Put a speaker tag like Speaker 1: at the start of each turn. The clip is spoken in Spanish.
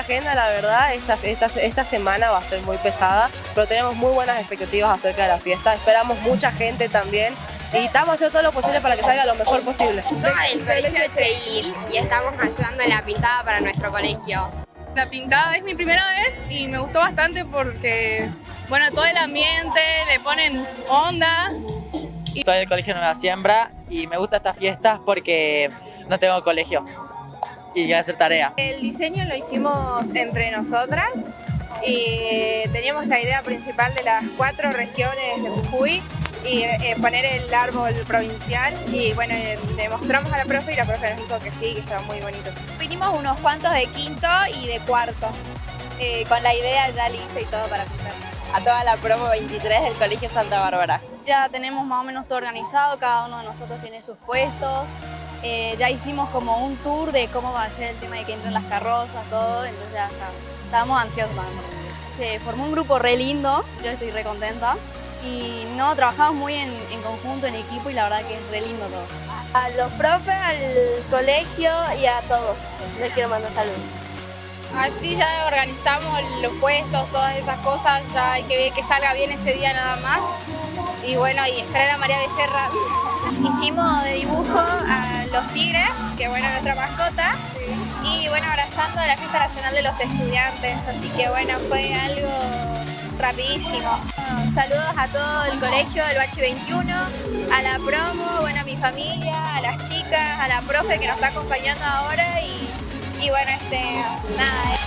Speaker 1: buena, la verdad. Esta, esta, esta semana va a ser muy pesada, pero tenemos muy buenas expectativas acerca de la fiesta. Esperamos mucha gente también y estamos haciendo todo lo posible para que salga lo mejor posible.
Speaker 2: Somos del colegio Cheil y estamos ayudando en la pintada para nuestro colegio.
Speaker 3: La pintada es mi primera vez y me gustó bastante porque, bueno, todo el ambiente, le ponen onda.
Speaker 4: Soy del colegio Nueva Siembra y me gusta estas fiestas porque no tengo colegio y hacer tarea.
Speaker 5: El diseño lo hicimos entre nosotras y teníamos la idea principal de las cuatro regiones de Jujuy y eh, poner el árbol provincial y bueno, eh, le mostramos a la profe y la profe nos dijo que sí, que estaba muy bonito.
Speaker 6: Vinimos unos cuantos de quinto y de cuarto, eh, con la idea ya lista y todo para pintar.
Speaker 2: A toda la promo 23 del Colegio Santa Bárbara.
Speaker 6: Ya tenemos más o menos todo organizado, cada uno de nosotros tiene sus puestos. Ya hicimos como un tour de cómo va a ser el tema de que entren las carrozas, todo, entonces ya está, estábamos ansiosos. Se formó un grupo re lindo, yo estoy re contenta y no, trabajamos muy en, conjunto, en equipo y la verdad que es re lindo todo.
Speaker 7: A los profes, al colegio y a todos. Les quiero mandar saludos.
Speaker 3: Así ya organizamos los puestos, todas esas cosas, ya hay que ver que salga bien ese día nada más. Y bueno, y esperar a María Becerra.
Speaker 5: Hicimos de dibujo tigres, que bueno, nuestra mascota, y bueno, abrazando a la fiesta nacional de los estudiantes, así que bueno, fue algo rapidísimo. Saludos a todo el colegio del Bachi 21, a la promo, bueno, a mi familia, a las chicas, a la profe que nos está acompañando ahora y, y bueno, este, nada.